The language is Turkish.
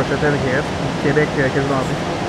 proszę ten jest. Ciebie, jakie.